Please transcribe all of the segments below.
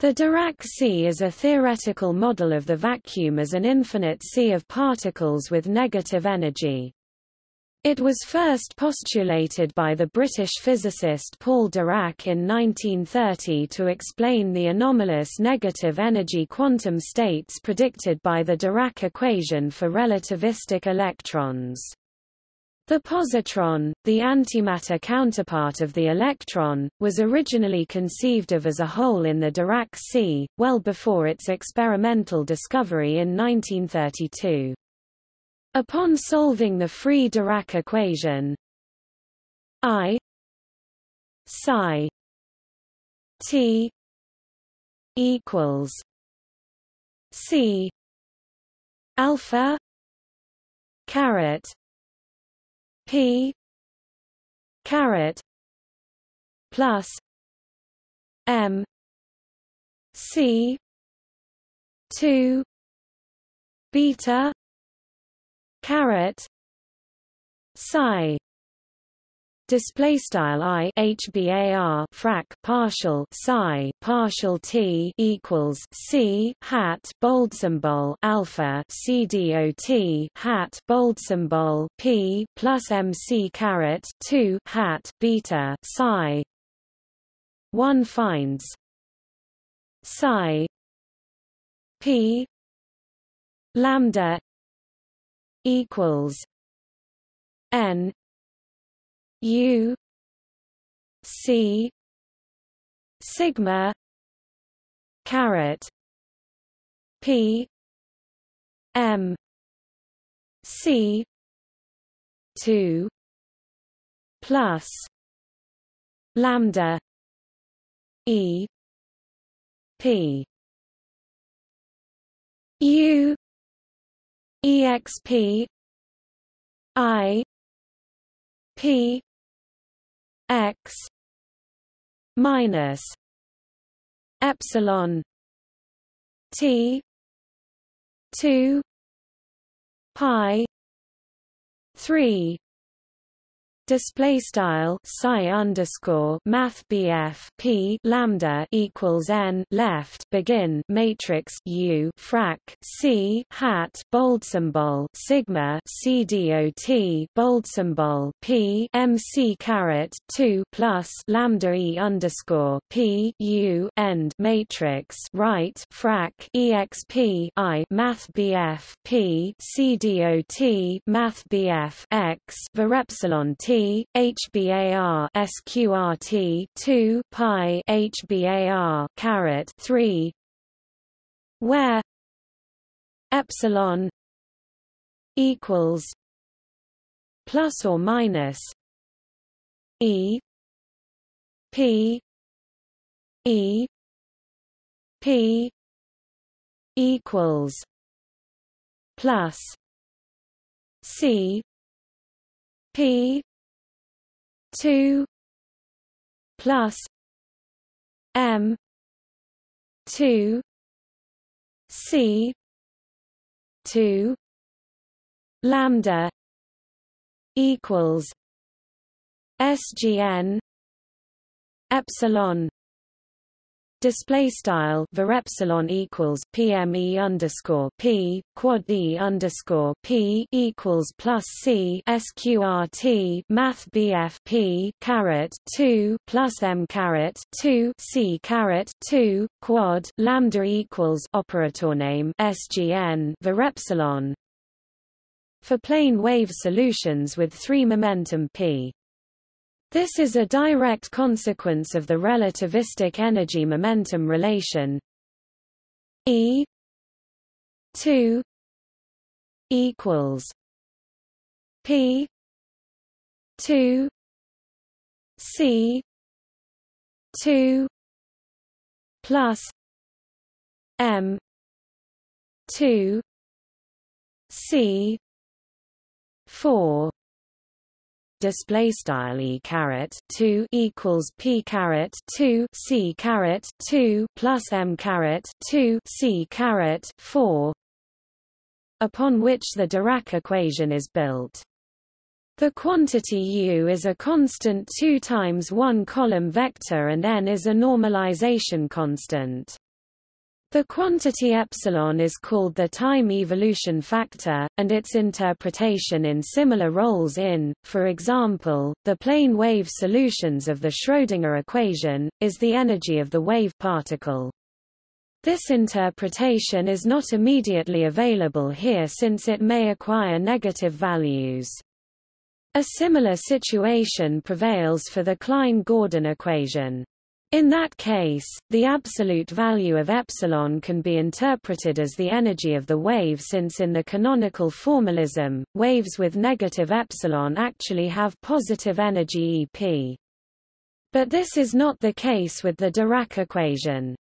The Dirac sea is a theoretical model of the vacuum as an infinite sea of particles with negative energy. It was first postulated by the British physicist Paul Dirac in 1930 to explain the anomalous negative energy quantum states predicted by the Dirac equation for relativistic electrons. The positron, the antimatter counterpart of the electron, was originally conceived of as a hole in the Dirac sea, well before its experimental discovery in 1932. Upon solving the free Dirac equation I psi T equals C alpha caret P. Caret plus. M. C. Two. Beta. Caret psi display style i hbar frac partial psi partial t equals c hat bold symbol alpha c dot hat bold symbol p plus mc caret 2 hat beta psi. One finds psi p lambda equals n U C sigma caret P M C two plus lambda E P. U exp I P x minus epsilon t 2 pi 3 display style psi underscore math BF P lambda equals n left begin matrix U frac C hat bold symbol sigma C dot bold symbol P MC caret 2 plus lambda E underscore P U end matrix right frac exp I math BF P C dot math BF X var epsilon T HBAR SQRT 2 pi HBAR caret 3 where? Epsilon equals plus or minus E P E P equals plus C P two plus M two C two lambda equals SGN epsilon display style var epsilon equals pme underscore p quad e underscore p equals plus c sqrt math bf p caret 2 plus m caret 2 c caret 2 quad lambda equals operator name sgn var epsilon for plane wave solutions with three momentum p this is a direct consequence of the relativistic energy-momentum relation. E 2 equals P 2 C 2 plus M 2 C 4 display style e caret 2 equals p caret 2 c caret 2 plus m caret 2 c caret 4 upon which the Dirac equation is built. The quantity u is a constant 2 times 1 column vector and n is a normalization constant. The quantity epsilon is called the time evolution factor, and its interpretation in similar roles in, for example, the plane wave solutions of the Schrödinger equation, is the energy of the wave particle. This interpretation is not immediately available here since it may acquire negative values. A similar situation prevails for the Klein-Gordon equation. In that case, the absolute value of epsilon can be interpreted as the energy of the wave since in the canonical formalism, waves with negative epsilon actually have positive energy EP. But this is not the case with the Dirac equation.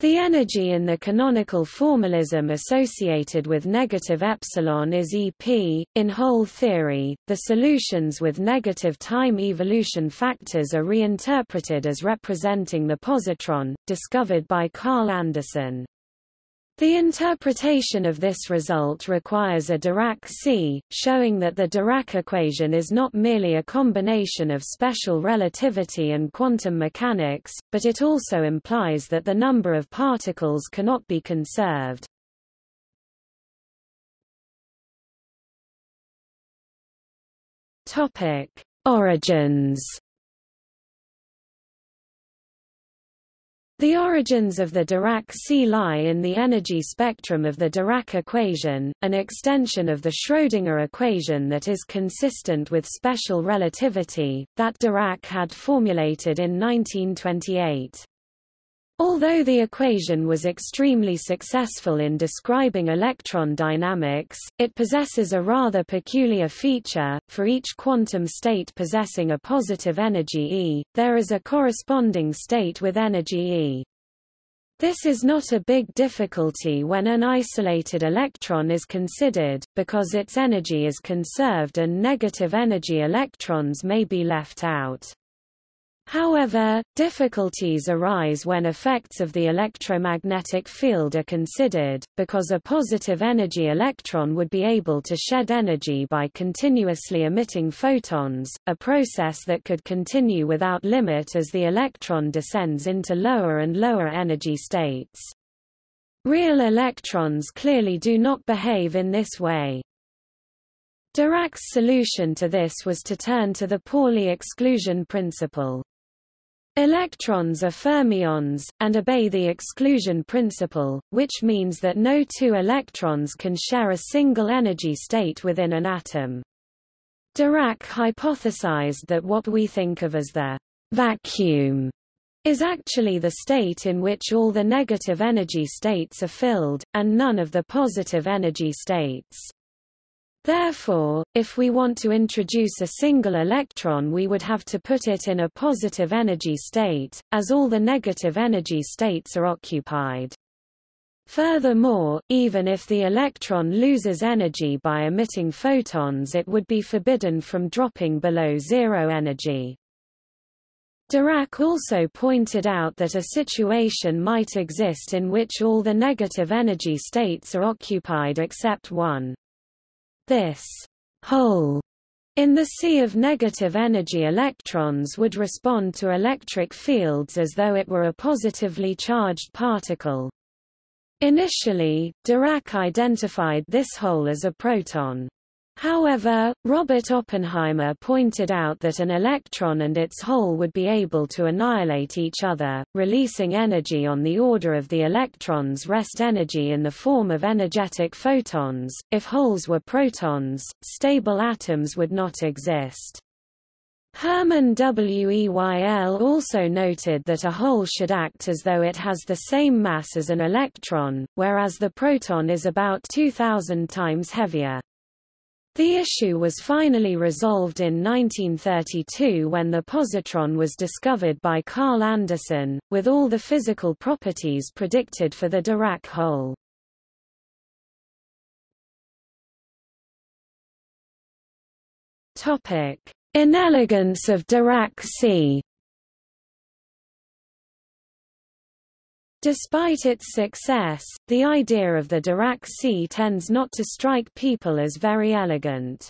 The energy in the canonical formalism associated with negative epsilon is EP. In hole theory, the solutions with negative time evolution factors are reinterpreted as representing the positron, discovered by Carl Anderson. The interpretation of this result requires a Dirac sea, showing that the Dirac equation is not merely a combination of special relativity and quantum mechanics, but it also implies that the number of particles cannot be conserved. Origins The origins of the Dirac sea lie in the energy spectrum of the Dirac equation, an extension of the Schrödinger equation that is consistent with special relativity, that Dirac had formulated in 1928. Although the equation was extremely successful in describing electron dynamics, it possesses a rather peculiar feature, for each quantum state possessing a positive energy E, there is a corresponding state with energy E. This is not a big difficulty when an isolated electron is considered, because its energy is conserved and negative energy electrons may be left out. However, difficulties arise when effects of the electromagnetic field are considered, because a positive energy electron would be able to shed energy by continuously emitting photons, a process that could continue without limit as the electron descends into lower and lower energy states. Real electrons clearly do not behave in this way. Dirac's solution to this was to turn to the Pauli exclusion principle. Electrons are fermions, and obey the exclusion principle, which means that no two electrons can share a single energy state within an atom. Dirac hypothesized that what we think of as the vacuum is actually the state in which all the negative energy states are filled, and none of the positive energy states. Therefore, if we want to introduce a single electron we would have to put it in a positive energy state, as all the negative energy states are occupied. Furthermore, even if the electron loses energy by emitting photons it would be forbidden from dropping below zero energy. Dirac also pointed out that a situation might exist in which all the negative energy states are occupied except one. This hole in the sea of negative energy electrons would respond to electric fields as though it were a positively charged particle. Initially, Dirac identified this hole as a proton. However, Robert Oppenheimer pointed out that an electron and its hole would be able to annihilate each other, releasing energy on the order of the electron's rest energy in the form of energetic photons. If holes were protons, stable atoms would not exist. Hermann Weyl also noted that a hole should act as though it has the same mass as an electron, whereas the proton is about 2,000 times heavier. The issue was finally resolved in 1932 when the positron was discovered by Carl Anderson, with all the physical properties predicted for the Dirac hole. Inelegance of Dirac sea Despite its success, the idea of the Dirac sea tends not to strike people as very elegant.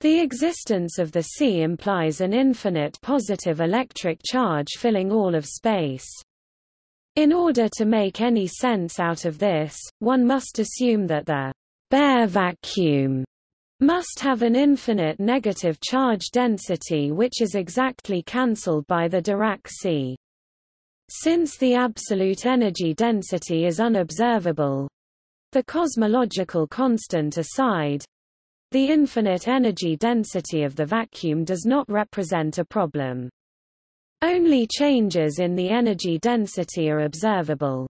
The existence of the sea implies an infinite positive electric charge filling all of space. In order to make any sense out of this, one must assume that the bare vacuum must have an infinite negative charge density which is exactly cancelled by the Dirac sea. Since the absolute energy density is unobservable, the cosmological constant aside, the infinite energy density of the vacuum does not represent a problem. Only changes in the energy density are observable.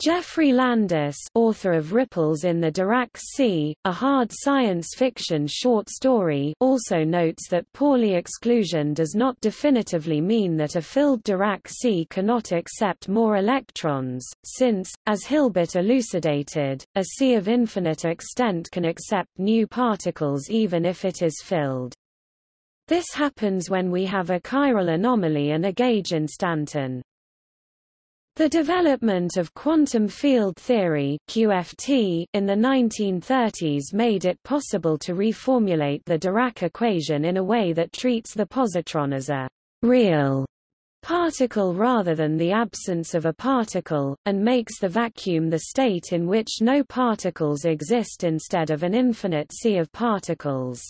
Geoffrey Landis author of Ripples in the Dirac Sea, a hard science fiction short story also notes that Pauli exclusion does not definitively mean that a filled Dirac sea cannot accept more electrons, since, as Hilbert elucidated, a sea of infinite extent can accept new particles even if it is filled. This happens when we have a chiral anomaly and a gauge instanton. The development of quantum field theory QFT in the 1930s made it possible to reformulate the Dirac equation in a way that treats the positron as a real particle rather than the absence of a particle, and makes the vacuum the state in which no particles exist instead of an infinite sea of particles.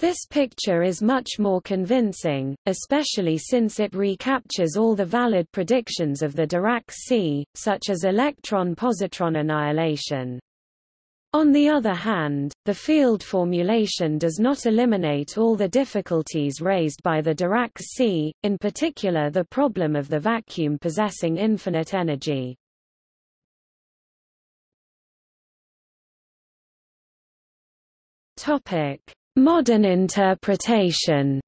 This picture is much more convincing, especially since it recaptures all the valid predictions of the Dirac sea, such as electron-positron annihilation. On the other hand, the field formulation does not eliminate all the difficulties raised by the Dirac sea, in particular the problem of the vacuum possessing infinite energy. Topic: Modern interpretation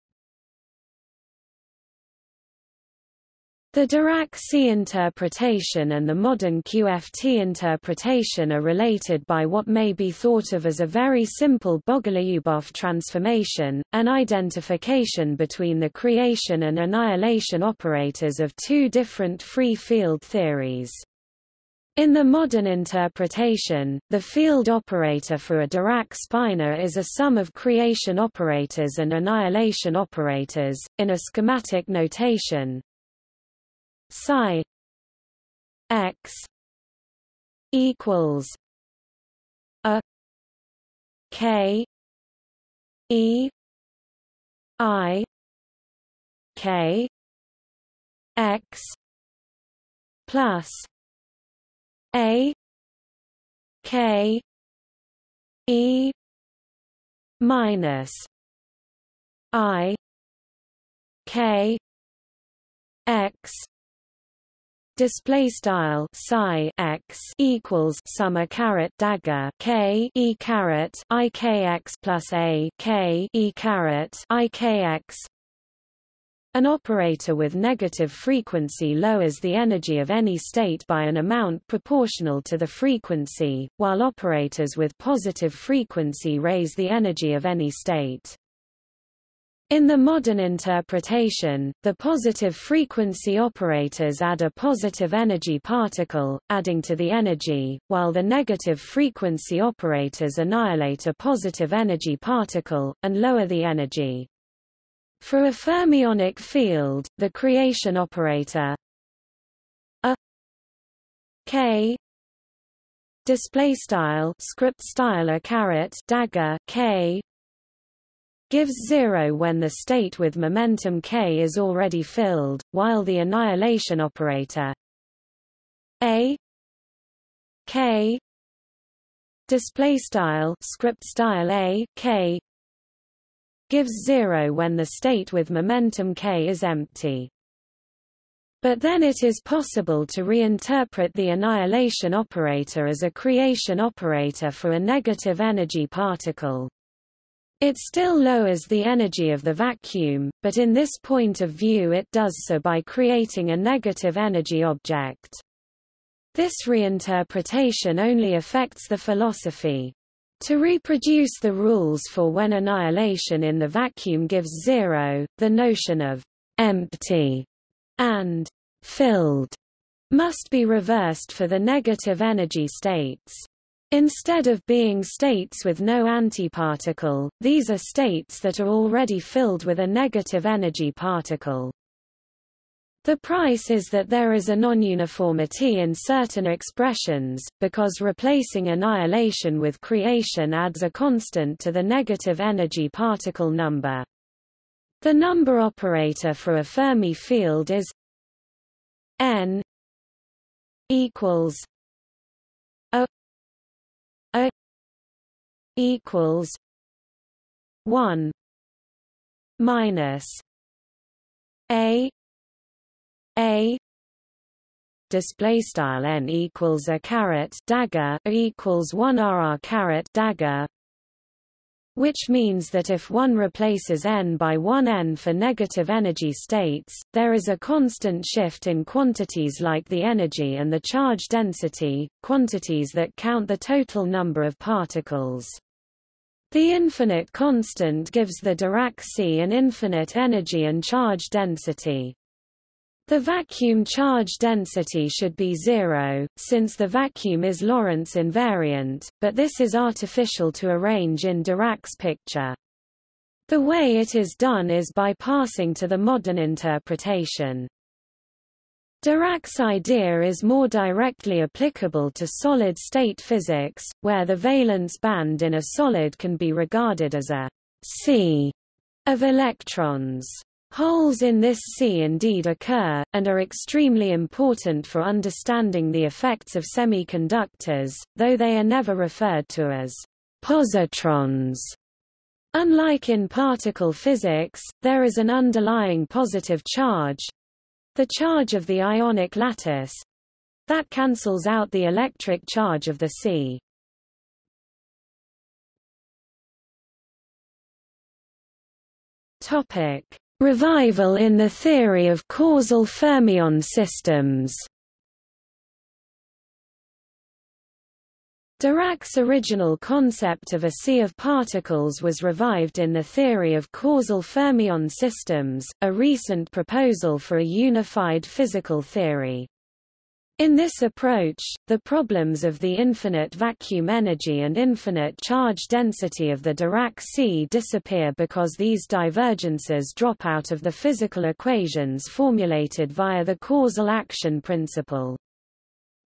The Dirac sea interpretation and the modern QFT interpretation are related by what may be thought of as a very simple Bogolyubov transformation, an identification between the creation and annihilation operators of two different free field theories. In the modern interpretation, the field operator for a Dirac spinor is a sum of creation operators and annihilation operators, in a schematic notation. Psi x equals a k e i k x plus a K E minus I K X. Display style psi x equals summa caret dagger k e caret i k x plus a k e caret i k x an operator with negative frequency lowers the energy of any state by an amount proportional to the frequency, while operators with positive frequency raise the energy of any state. In the modern interpretation, the positive frequency operators add a positive energy particle, adding to the energy, while the negative frequency operators annihilate a positive energy particle, and lower the energy. For a fermionic field, the creation operator. A k display style script style a caret dagger k gives 0 when the state with momentum k is already filled, while the annihilation operator. A k display style script style a k gives zero when the state with momentum k is empty. But then it is possible to reinterpret the annihilation operator as a creation operator for a negative energy particle. It still lowers the energy of the vacuum, but in this point of view it does so by creating a negative energy object. This reinterpretation only affects the philosophy. To reproduce the rules for when annihilation in the vacuum gives zero, the notion of empty and filled must be reversed for the negative energy states. Instead of being states with no antiparticle, these are states that are already filled with a negative energy particle. The price is that there is a non-uniformity in certain expressions, because replacing annihilation with creation adds a constant to the negative energy particle number. The number operator for a Fermi field is n equals a a equals 1 minus a a display style n equals a caret dagger equals 1 rr caret dagger which means that if one replaces n by 1 n for negative energy states, there is a constant shift in quantities like the energy and the charge density, quantities that count the total number of particles. The infinite constant gives the Dirac sea an infinite energy and charge density. The vacuum charge density should be zero, since the vacuum is Lorentz invariant, but this is artificial to arrange in Dirac's picture. The way it is done is by passing to the modern interpretation. Dirac's idea is more directly applicable to solid-state physics, where the valence band in a solid can be regarded as a sea of electrons. Holes in this sea indeed occur, and are extremely important for understanding the effects of semiconductors, though they are never referred to as positrons. Unlike in particle physics, there is an underlying positive charge—the charge of the ionic lattice—that cancels out the electric charge of the sea. Topic Revival in the theory of causal fermion systems Dirac's original concept of a sea of particles was revived in the theory of causal fermion systems, a recent proposal for a unified physical theory. In this approach, the problems of the infinite vacuum energy and infinite charge density of the Dirac sea disappear because these divergences drop out of the physical equations formulated via the causal action principle.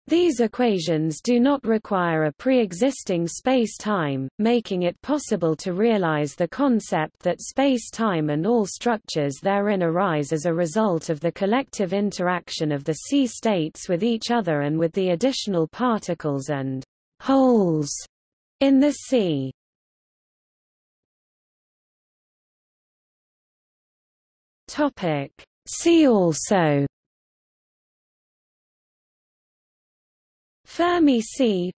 These equations do not require a pre-existing space-time, making it possible to realize the concept that space-time and all structures therein arise as a result of the collective interaction of the sea-states with each other and with the additional particles and holes in the sea. See also Fermi sea.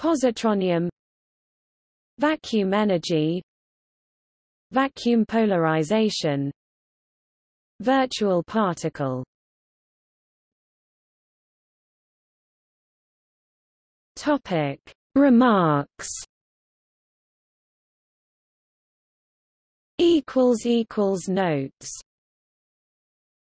Positronium. Vacuum energy. Vacuum polarization. Virtual particle. Topic. Remarks. Notes